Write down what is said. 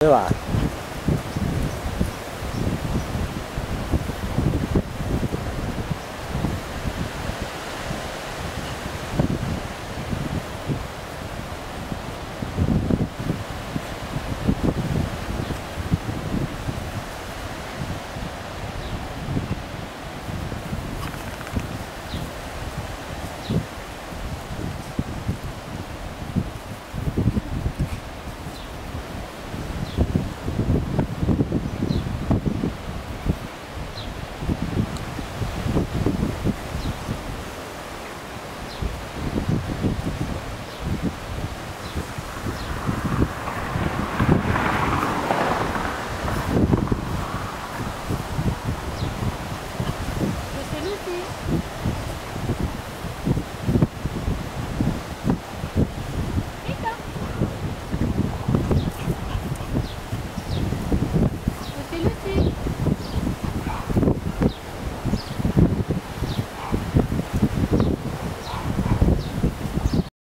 对吧？嗯